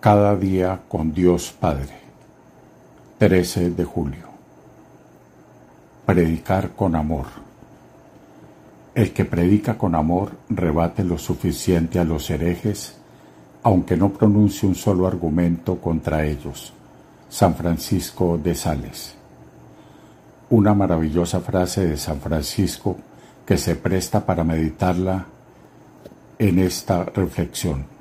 Cada día con Dios Padre. 13 de julio. Predicar con amor. El que predica con amor rebate lo suficiente a los herejes, aunque no pronuncie un solo argumento contra ellos. San Francisco de Sales. Una maravillosa frase de San Francisco que se presta para meditarla en esta reflexión.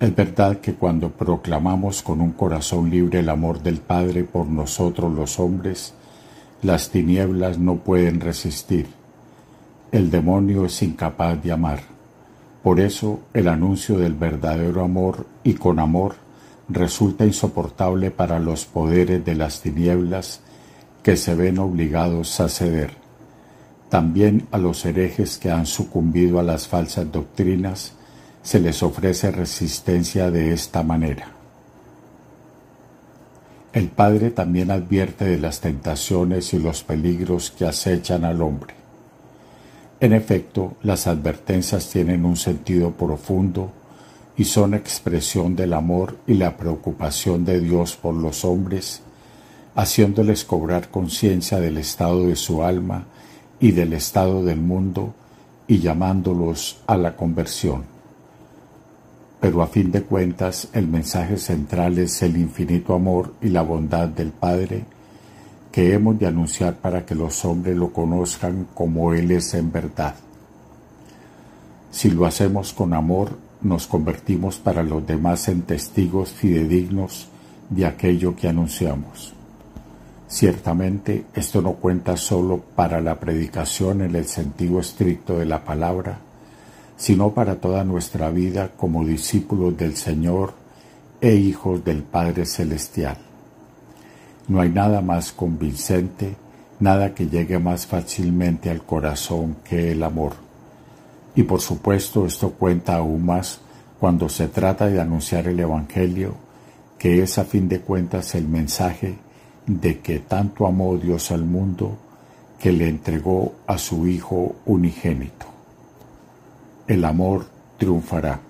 Es verdad que cuando proclamamos con un corazón libre el amor del Padre por nosotros los hombres, las tinieblas no pueden resistir. El demonio es incapaz de amar. Por eso el anuncio del verdadero amor y con amor resulta insoportable para los poderes de las tinieblas que se ven obligados a ceder. También a los herejes que han sucumbido a las falsas doctrinas se les ofrece resistencia de esta manera. El Padre también advierte de las tentaciones y los peligros que acechan al hombre. En efecto, las advertencias tienen un sentido profundo y son expresión del amor y la preocupación de Dios por los hombres, haciéndoles cobrar conciencia del estado de su alma y del estado del mundo y llamándolos a la conversión pero a fin de cuentas el mensaje central es el infinito amor y la bondad del Padre que hemos de anunciar para que los hombres lo conozcan como Él es en verdad. Si lo hacemos con amor, nos convertimos para los demás en testigos fidedignos de aquello que anunciamos. Ciertamente esto no cuenta solo para la predicación en el sentido estricto de la palabra, sino para toda nuestra vida como discípulos del Señor e hijos del Padre Celestial. No hay nada más convincente, nada que llegue más fácilmente al corazón que el amor. Y por supuesto esto cuenta aún más cuando se trata de anunciar el Evangelio, que es a fin de cuentas el mensaje de que tanto amó Dios al mundo que le entregó a su Hijo unigénito el amor triunfará.